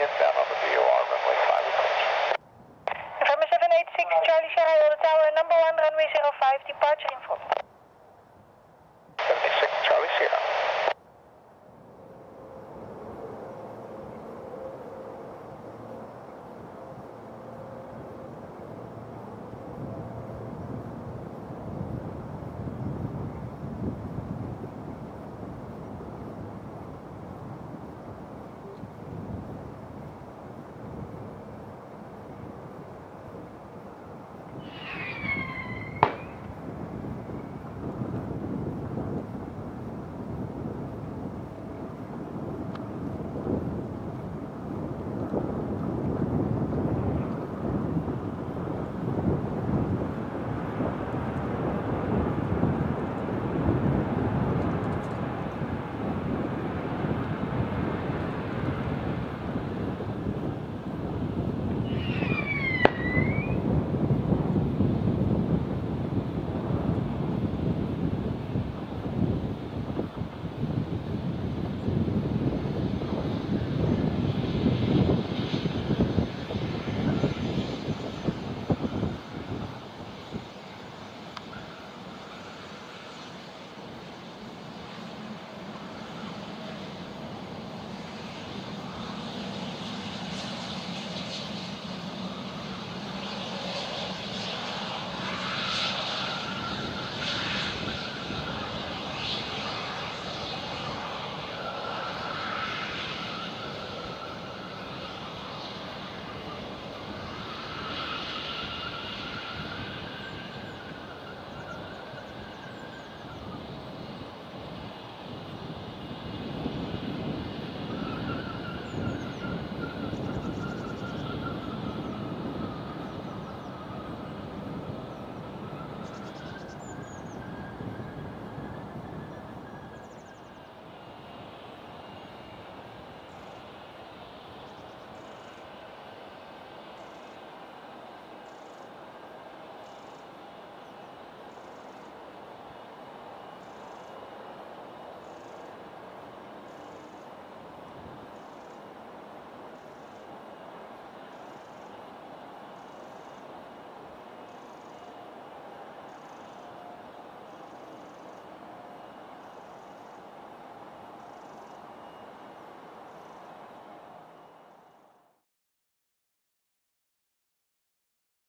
inbound on the VOR runway 5 approach. Affirmative 786, Charlie Sierra, Tower, number 1, runway 05, departure info.